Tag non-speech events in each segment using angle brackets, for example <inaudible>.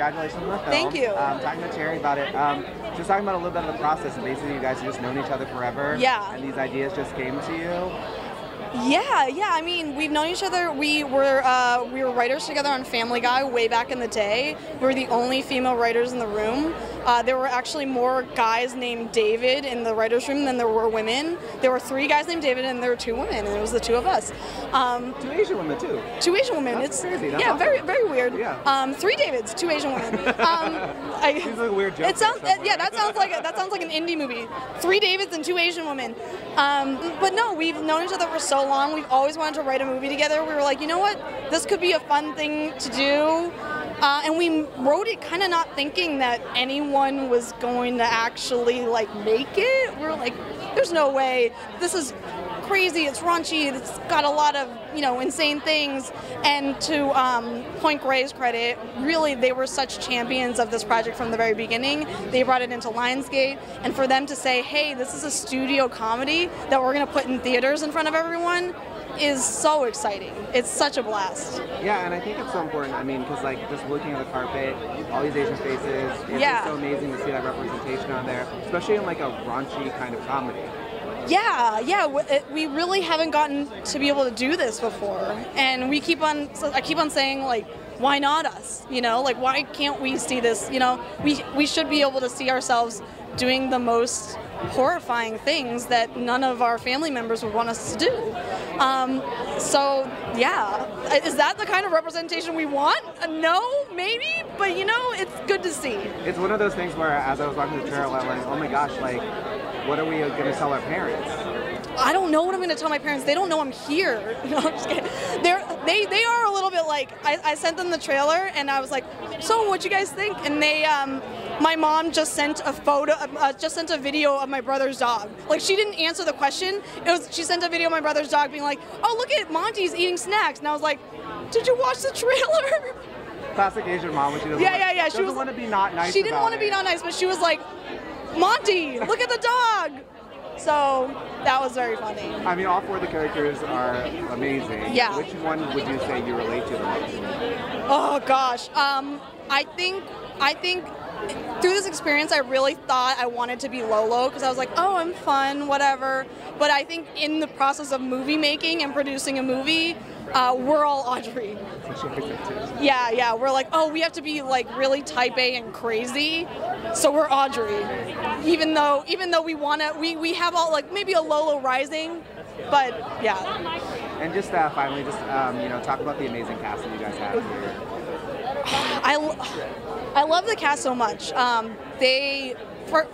congratulations on the film. Thank you. Um, talking to Cherry about it, um, just talking about a little bit of the process, and basically you guys have just known each other forever. Yeah. And these ideas just came to you. Yeah, yeah. I mean, we've known each other. We were uh, we were writers together on Family Guy way back in the day. We were the only female writers in the room. Uh, there were actually more guys named David in the writers' room than there were women. There were three guys named David, and there were two women, and it was the two of us. Um, Two Asian women too. two Asian women. That's it's crazy. That's yeah, awesome. very very weird. Yeah. Um, three Davids, two Asian women. <laughs> Um, I, Seems like a weird joke It sounds somewhere. yeah, that sounds like a, that sounds like an indie movie. Three Davids and two Asian women. Um, but no, we've known each other for so long. We've always wanted to write a movie together. We were like, you know what, this could be a fun thing to do. Uh, and we wrote it kind of not thinking that anyone was going to actually like make it. We're like, there's no way. This is crazy. It's raunchy. It's got a lot of you know insane things. And to um, Point Grey's credit, really they were such champions of this project from the very beginning. They brought it into Lionsgate, and for them to say, "Hey, this is a studio comedy that we're going to put in theaters in front of everyone," is so exciting. It's such a blast. Yeah, and I think it's so important. I mean, because like just looking at the carpet, all these Asian faces, it's Yeah. so amazing to see that representation on there, especially in like a raunchy kind of comedy. Yeah, yeah, we really haven't gotten to be able to do this before, and we keep on. I keep on saying like, why not us? You know, like why can't we see this? You know, we we should be able to see ourselves doing the most horrifying things that none of our family members would want us to do. Um, so yeah, is that the kind of representation we want? Uh, no, maybe, but you know, it's good to see. It's one of those things where, as I was watching the trailer, I'm like, oh my gosh, like, what are we gonna tell our parents? I don't know what I'm going to tell my parents. They don't know I'm here. <laughs> No, I'm just kidding. They're, they they are a little bit like I, I sent them the trailer and I was like, so what you guys think? And they um, my mom just sent a photo, uh, just sent a video of my brother's dog. Like she didn't answer the question. It was she sent a video of my brother's dog being like, oh look at Monty's eating snacks. And I was like, did you watch the trailer? <laughs> Classic Asian mom when she doesn't Yeah, want, yeah, yeah. She doesn't was want to be not nice. She didn't want to be not nice, but she was like, Monty, look at the dog. So that was very funny. I mean, all four of the characters are amazing. Yeah. Which one would you say you relate to the most? Oh gosh, um, I think I think through this experience, I really thought I wanted to be Lolo because I was like, oh, I'm fun, whatever. But I think in the process of movie making and producing a movie, uh, we're all Audrey. Yeah, yeah, we're like, oh, we have to be like really type A and crazy, so we're Audrey. Even though, even though we wanna, we we have all like maybe a Lolo rising, but yeah. And just uh, finally, just um, you know, talk about the amazing cast that you guys have here. I, I love the cast so much. Um, they, for,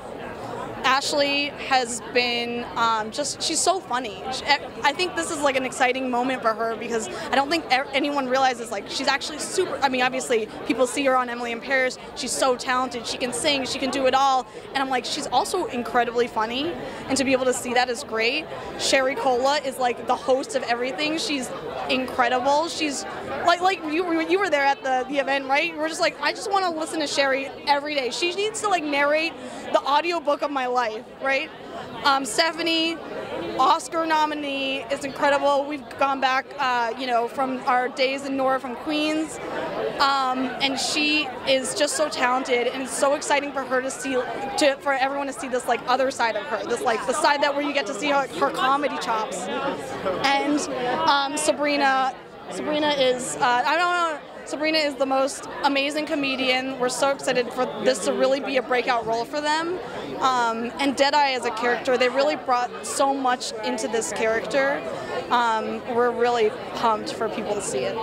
Ashley has been um, just, she's so funny. She- I think this is like an exciting moment for her because I don't think anyone realizes like she's actually super, I mean, obviously people see her on Emily in Paris. She's so talented. She can sing, she can do it all. And I'm like, she's also incredibly funny. And to be able to see that is great. Sherry Cola is like the host of everything. She's incredible. She's like, like you, you were there at the, the event, right? We're just like, I just want to listen to Sherry every day. She needs to like narrate the audiobook of my life, right? Um, Stephanie, Oscar nominee, is incredible. We've gone back, uh, you know, from our days in Nora from Queens, um, and she is just so talented, and it's so exciting for her to see, to for everyone to see this like other side of her, this like the side that where you get to see her, her comedy chops, and um, Sabrina. Sabrina is, uh, I don't know. Sabrina is the most amazing comedian. We're so excited for this to really be a breakout role for them. Um, and Deadeye as a character, they really brought so much into this character. Um, we're really pumped for people to see it.